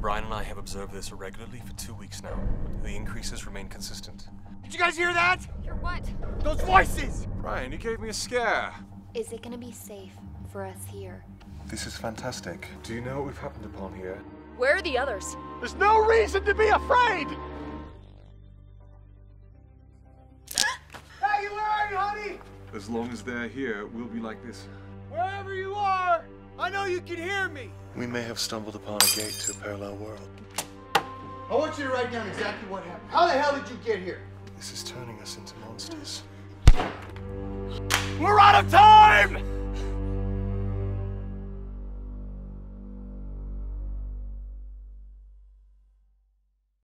Brian and I have observed this irregularly for two weeks now. The increases remain consistent. Did you guys hear that? Hear what? Those voices! Brian, you gave me a scare. Is it gonna be safe for us here? This is fantastic. Do you know what we've happened upon here? Where are the others? There's no reason to be afraid! hey, where are you, honey? As long as they're here, we'll be like this. Wherever you are, I know you can hear me. We may have stumbled upon a gate to a parallel world. I want you to write down exactly what happened. How the hell did you get here? This is turning us into monsters. We're out of time!